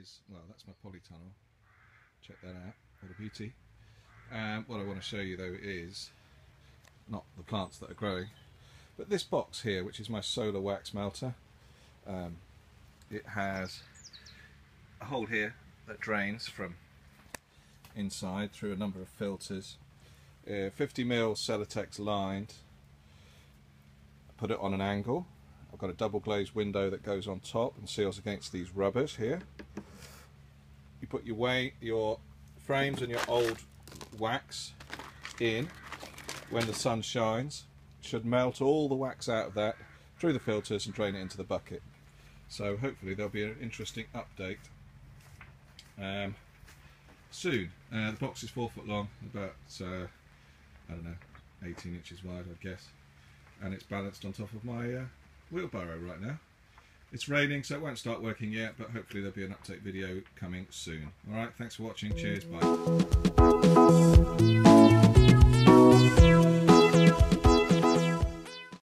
is, well, that's my polytunnel. Check that out, what a beauty. Um, what I want to show you though is, not the plants that are growing, but this box here, which is my solar wax melter. Um, it has a hole here that drains from inside through a number of filters. Uh, 50 mil Celotex lined. I put it on an angle. I've got a double glazed window that goes on top and seals against these rubbers here. Put your way your frames and your old wax in when the sun shines. should melt all the wax out of that through the filters and drain it into the bucket. So hopefully there'll be an interesting update um, soon. Uh, the box is four foot long, about uh, I don't know, 18 inches wide, I guess, and it's balanced on top of my uh, wheelbarrow right now. It's raining, so it won't start working yet, but hopefully there'll be an update video coming soon. All right, thanks for watching. Cheers, bye.